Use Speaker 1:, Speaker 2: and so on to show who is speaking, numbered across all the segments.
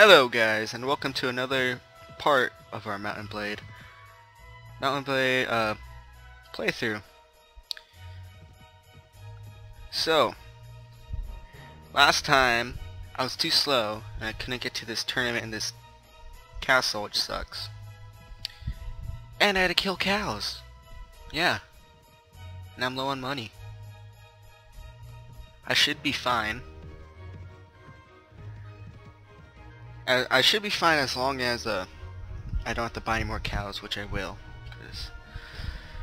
Speaker 1: Hello guys and welcome to another part of our Mount and Blade Mount and Blade uh, playthrough. So last time I was too slow and I couldn't get to this tournament in this castle which sucks. And I had to kill cows. Yeah. And I'm low on money. I should be fine. I, should be fine as long as uh, I don't have to buy any more cows, which I will. Cause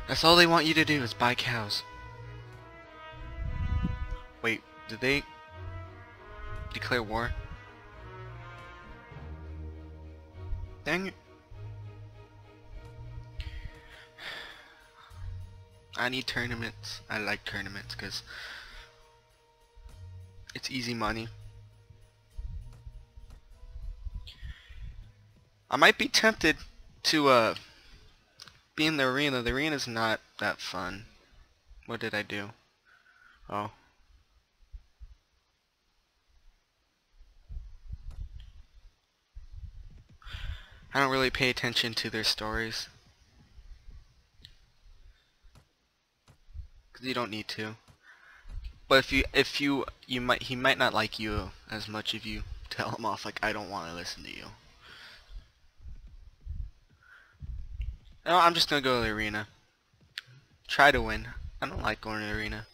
Speaker 1: that's all they want you to do is buy cows. Wait, did they declare war? Dang it. I need tournaments. I like tournaments because it's easy money. I might be tempted to uh be in the arena. The arena's not that fun. What did I do? Oh. I don't really pay attention to their stories. Cause you don't need to. But if you if you you might he might not like you as much if you tell him off like I don't want to listen to you. No, I'm just gonna go to the arena. Try to win. I don't like going to the arena.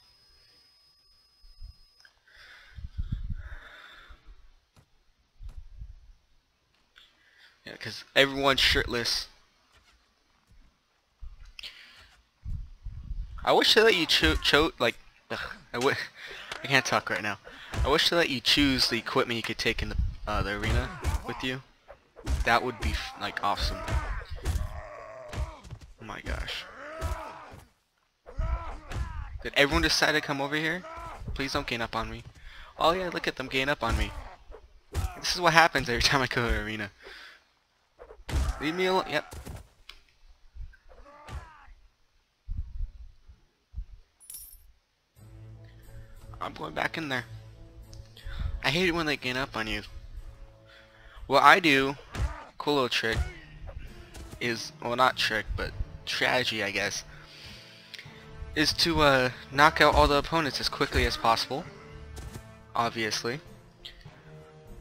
Speaker 1: Yeah, because everyone's shirtless. I wish they let you cho cho like. Ugh, I w I can't talk right now. I wish they let you choose the equipment you could take in the uh, the arena with you. That would be like awesome. Oh my gosh. Did everyone decide to come over here? Please don't gain up on me. Oh yeah, look at them gain up on me. This is what happens every time I go to arena. Leave me alone. Yep. I'm going back in there. I hate it when they gain up on you. What I do, cool little trick, is, well not trick, but strategy I guess, is to uh, knock out all the opponents as quickly as possible, obviously,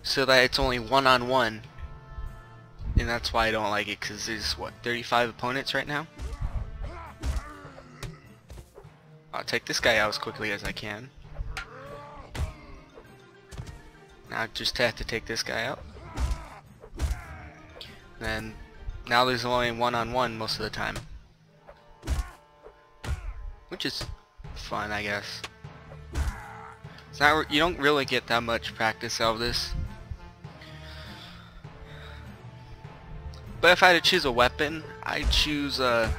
Speaker 1: so that it's only one on one, and that's why I don't like it, because there's, what, 35 opponents right now? I'll take this guy out as quickly as I can. Now I just have to take this guy out. Then now there's only one on one most of the time. Which is fun I guess. It's not you don't really get that much practice out of this. But if I had to choose a weapon, I'd choose uh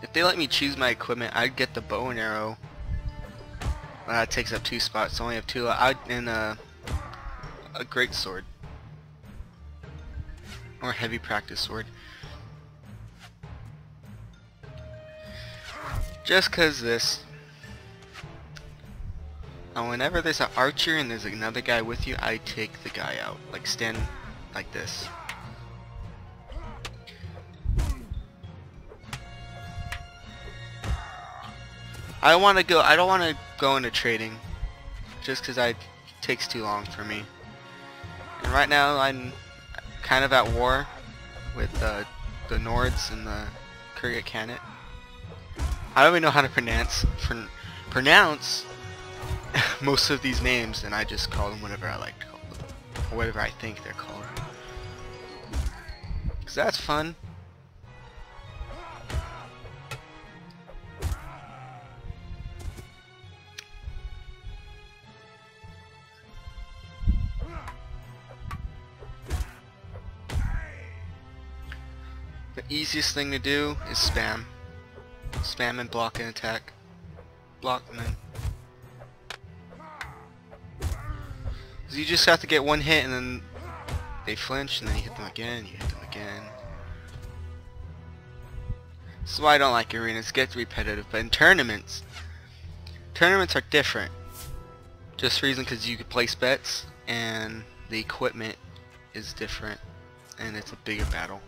Speaker 1: if they let me choose my equipment, I'd get the bow and arrow. That takes up two spots. So I only have two. I'd in a a great sword or heavy practice sword. Just cause this. And whenever there's an archer and there's another guy with you, I take the guy out. Like stand like this. I want to go. I don't want to go into trading, just because I takes too long for me. And right now I'm kind of at war with uh, the Nords and the Khanate. I don't even know how to pronounce pr pronounce most of these names, and I just call them whatever I like to call them, or whatever I think they're called. Cause that's fun. The easiest thing to do is spam. Spam and block and attack. Block and then... So you just have to get one hit and then they flinch and then you hit them again, you hit them again. This is why I don't like arenas, it gets repetitive, but in tournaments, tournaments are different. Just reason because you can place bets and the equipment is different and it's a bigger battle.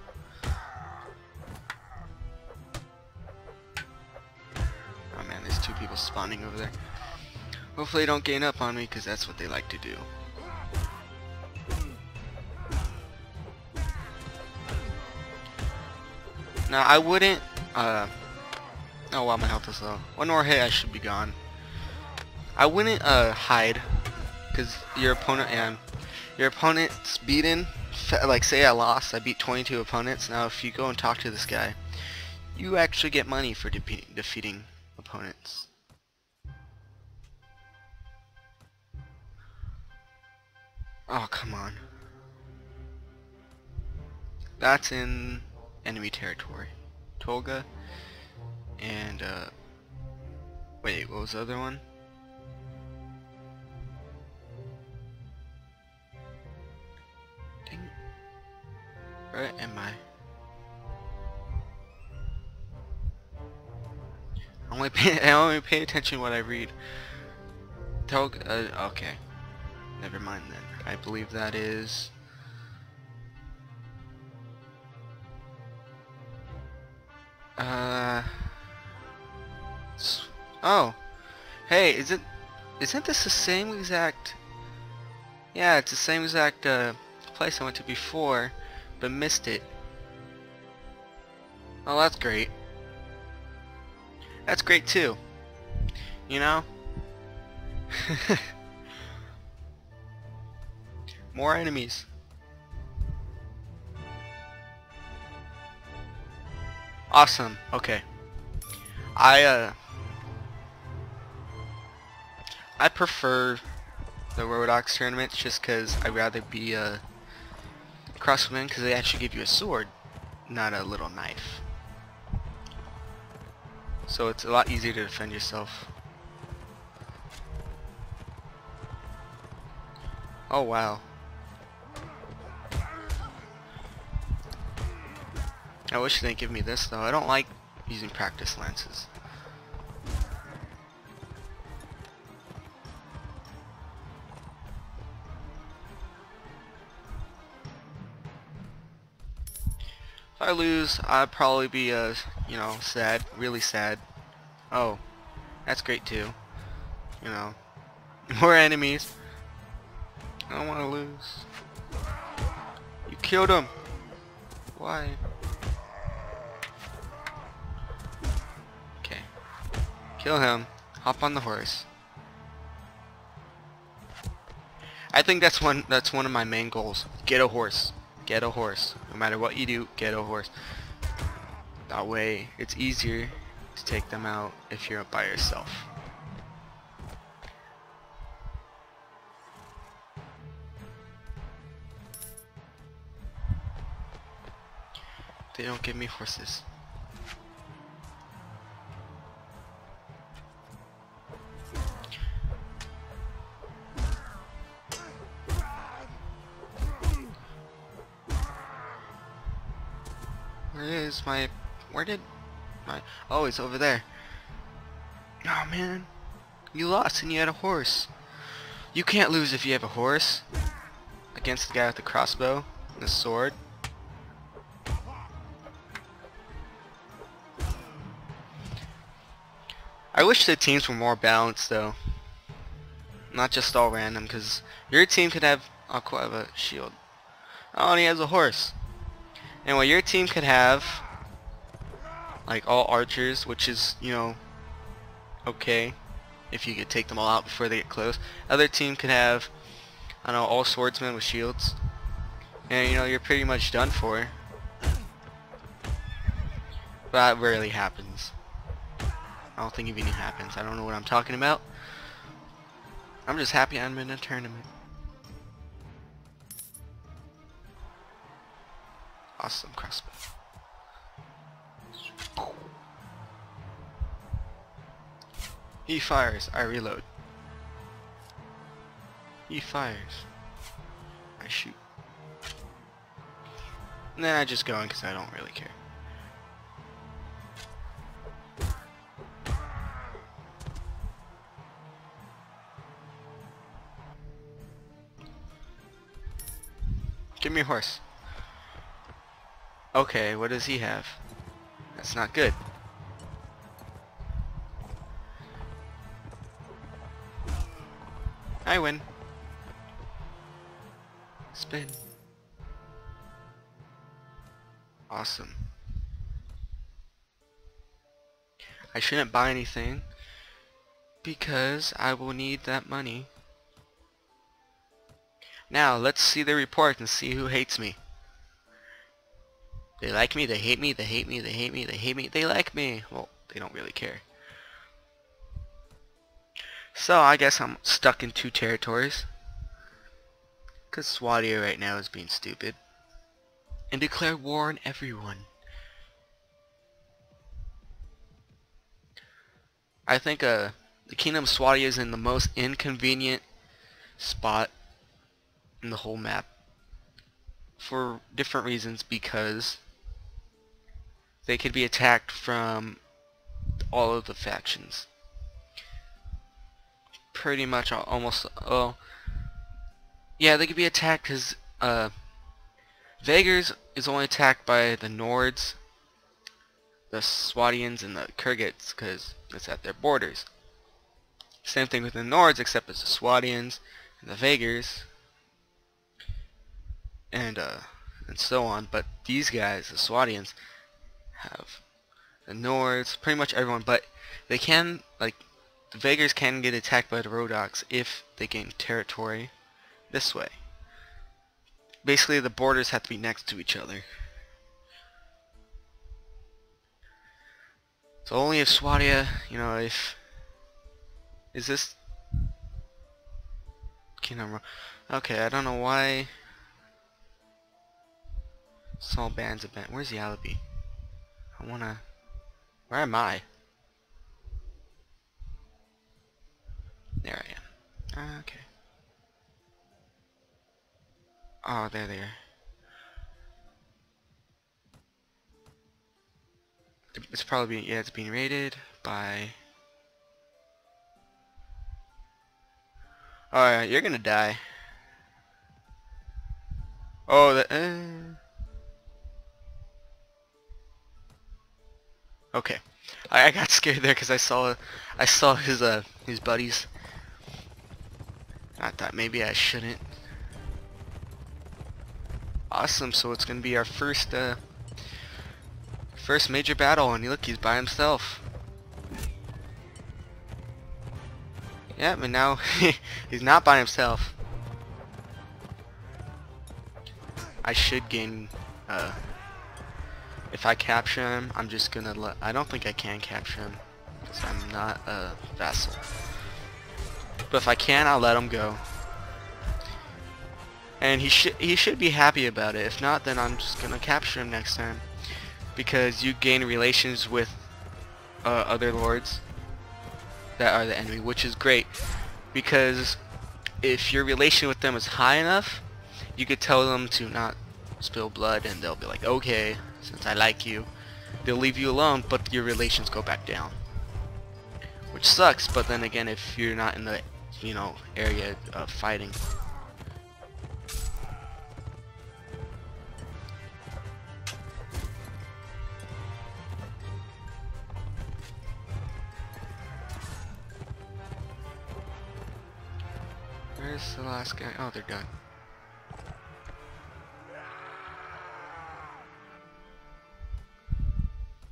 Speaker 1: People spawning over there. Hopefully they don't gain up on me because that's what they like to do. Now I wouldn't uh oh wow my health is low. One more hit I should be gone. I wouldn't uh hide because your opponent and your opponent's beaten like say I lost I beat 22 opponents now if you go and talk to this guy you actually get money for de defeating opponents oh come on that's in enemy territory Tulga and uh wait what was the other one Dang. Where am I? I only pay I only pay attention what I read. Tell uh, okay. Never mind then. I believe that is uh Oh. Hey, is it isn't this the same exact Yeah, it's the same exact uh place I went to before but missed it. Oh, that's great. That's great too. You know? More enemies. Awesome. Okay. I uh I prefer the Rhodoks tournaments just cuz I'd rather be a crossbowmen because they actually give you a sword, not a little knife. So it's a lot easier to defend yourself. Oh wow. I wish they didn't give me this though. I don't like using practice lances. If I lose, I'd probably be, uh, you know, sad, really sad. Oh, that's great too. You know, more enemies. I don't want to lose. You killed him. Why? Kill him. Hop on the horse. I think that's one that's one of my main goals. Get a horse. Get a horse. No matter what you do, get a horse. That way, it's easier to take them out if you're by yourself. They don't give me horses. My... Where did my... Oh, it's over there. Oh, man. You lost and you had a horse. You can't lose if you have a horse. Against the guy with the crossbow and the sword. I wish the teams were more balanced though. Not just all random, because your team could have... I'll have a shield. Oh, and he has a horse. And what your team could have, like all archers, which is, you know, okay, if you could take them all out before they get close. Other team could have, I don't know, all swordsmen with shields. And, you know, you're pretty much done for. That rarely happens. I don't think it even happens. I don't know what I'm talking about. I'm just happy I'm in a tournament. Awesome crossbow. He fires, I reload. He fires. I shoot. And then I just go in because I don't really care. Give me a horse. Okay, what does he have? That's not good. I win. Spin. Awesome. I shouldn't buy anything because I will need that money. Now, let's see the report and see who hates me. They like me, they hate me, they hate me, they hate me, they hate me, they like me. Well, they don't really care. So, I guess I'm stuck in two territories. Because Swadia right now is being stupid. And declare war on everyone. I think uh, the Kingdom of Swadia is in the most inconvenient spot in the whole map for different reasons because they could be attacked from all of the factions pretty much almost oh yeah they could be attacked because uh Vaegirs is only attacked by the Nords the Swadians and the Khergits because it's at their borders same thing with the Nords except it's the Swadians and the Vaegirs and uh, and so on. But these guys, the Swadians, have the Nords, pretty much everyone. But they can, like, the Vaegirs can get attacked by the Rhodoks if they gain territory this way. Basically, the borders have to be next to each other. So only if Swadia, you know, if is this Kingdom Okay, I don't know why Small bands event. Where's the alibi? I wanna... Where am I? There I am. Ah, okay. Oh, there they are. It's probably being, yeah, it's being raided by... Alright, you're gonna die. Oh, the... uh... Okay. I, I got scared there because I saw I saw his uh his buddies. I thought maybe I shouldn't. Awesome, so it's gonna be our first uh first major battle and look he's by himself. Yeah, but now he's not by himself. I should gain uh if I capture him, I'm just gonna let... I don't think I can capture him. Because I'm not a vassal. But if I can, I'll let him go. And he should he should be happy about it. If not, then I'm just gonna capture him next time. Because you gain relations with uh, other lords that are the enemy, which is great. Because if your relation with them is high enough, you could tell them to not spill blood and they'll be like, okay, since I like you. They'll leave you alone, but your relations go back down. Which sucks, but then again, if you're not in the, you know, area of fighting. Where's the last guy? Oh, they're done.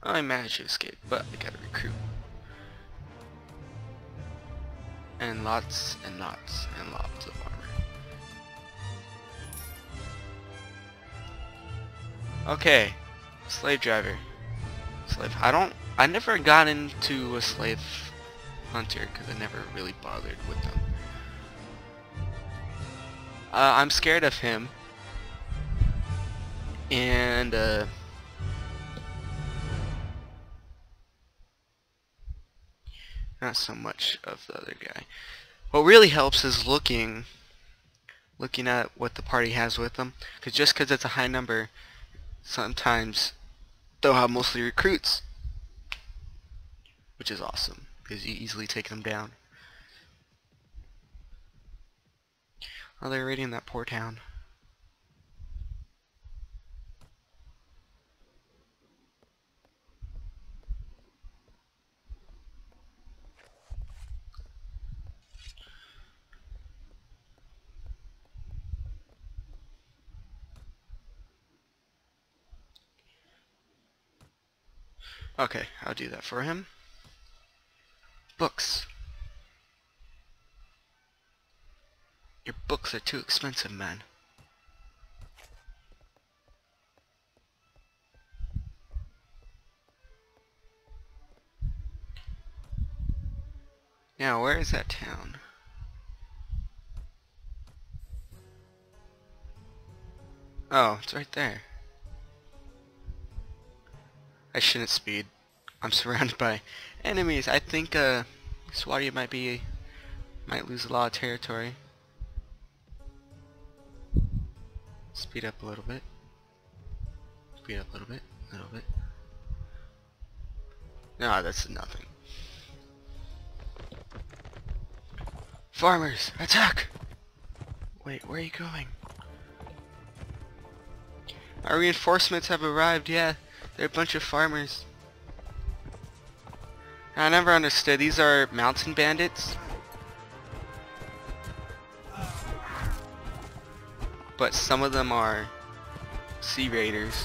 Speaker 1: I managed to escape, but I gotta recruit. And lots and lots and lots of armor. Okay, slave driver. Slave. I don't. I never got into a slave hunter because I never really bothered with them. Uh, I'm scared of him. And uh, Not so much of the other guy. What really helps is looking looking at what the party has with them. Because just because it's a high number, sometimes they'll have mostly recruits. Which is awesome. Because you easily take them down. Oh, they're raiding that poor town. Okay, I'll do that for him. Books. Your books are too expensive, man. Now, where is that town? Oh, it's right there. I shouldn't speed. I'm surrounded by enemies. I think uh, Swati might be might lose a lot of territory. Speed up a little bit. Speed up a little bit. A little bit. No, that's nothing. Farmers, attack! Wait, where are you going? Our reinforcements have arrived, yeah. They're a bunch of farmers. I never understood. These are mountain bandits. But some of them are sea raiders.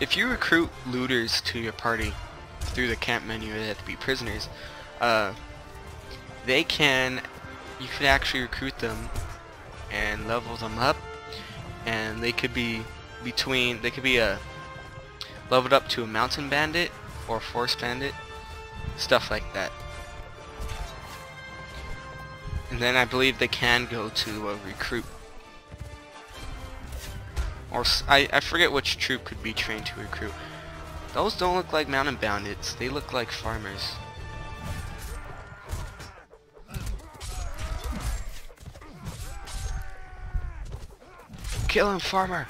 Speaker 1: If you recruit looters to your party through the camp menu, they have to be prisoners. Uh, they can, you could actually recruit them and level them up, and they could be between, they could be a leveled up to a mountain bandit or forest bandit, stuff like that. And then I believe they can go to a recruit. Or I, I forget which troop could be trained to recruit. Those don't look like mountain bandits, they look like farmers. Kill him, farmer!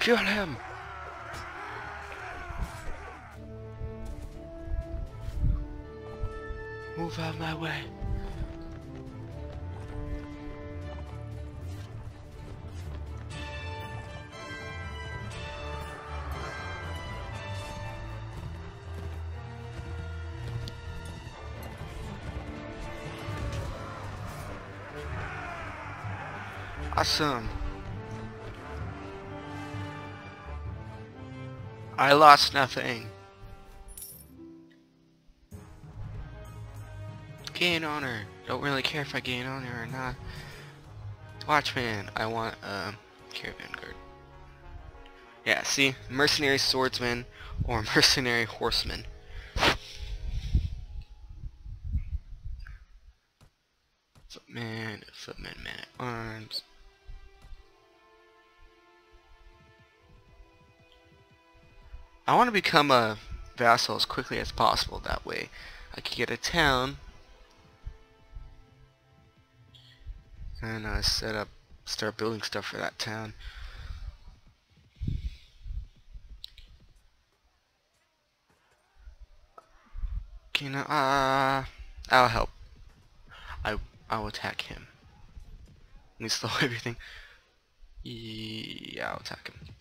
Speaker 1: Kill him! Move out of my way. Awesome. I lost nothing. Gain honor. Don't really care if I gain honor or not. Watchman. I want um, a caravan guard. Yeah, see? Mercenary swordsman or mercenary horseman. Footman, footman, man at arms. I want to become a vassal as quickly as possible. That way I can get a town and uh, set up, start building stuff for that town. Can I, uh, I'll help. I, I'll attack him. Let me slow everything. Yeah, I'll attack him.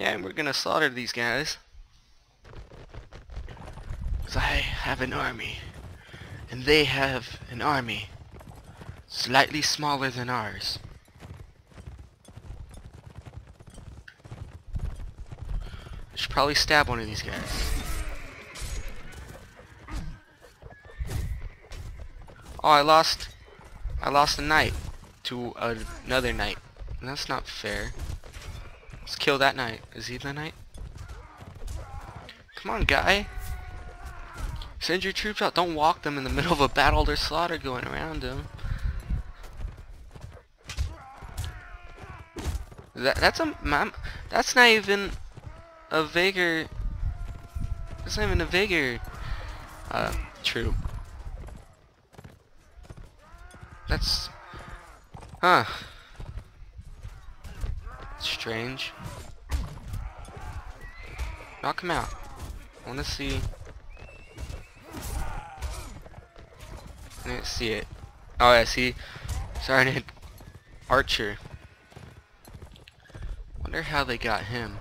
Speaker 1: Yeah, and we're gonna slaughter these guys. Because I have an army. And they have an army. Slightly smaller than ours. I should probably stab one of these guys. Oh, I lost... I lost a knight to another knight. And that's not fair. Let's kill that knight. Is he the knight? Come on, guy. Send your troops out. Don't walk them in the middle of a battle. There's slaughter going around them. That, that's a... mom. That's not even a Vaegir... That's not even a Vaegir... Uh, troop. That's... Huh strange. Knock him out. I wanna see. I didn't see it. Oh, I see. Sergeant Archer. Wonder how they got him.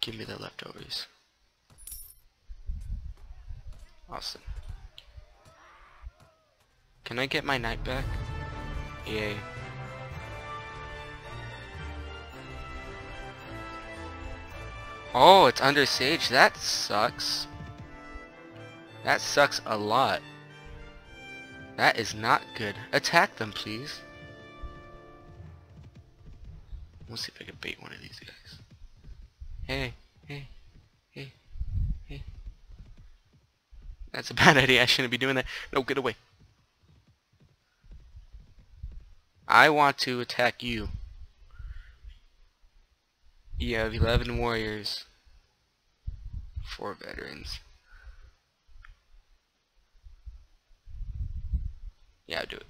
Speaker 1: Give me the leftovers. Awesome. Can I get my knight back? Yay. Oh, it's under siege. That sucks. That sucks a lot. That is not good. Attack them, please. Let's see if I can bait one of these guys. Hey, hey, hey, hey. That's a bad idea. I shouldn't be doing that. No, get away. I want to attack you. You have 11 warriors. 4 veterans. Yeah, I'll do it.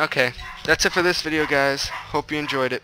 Speaker 1: Okay, that's it for this video guys. Hope you enjoyed it.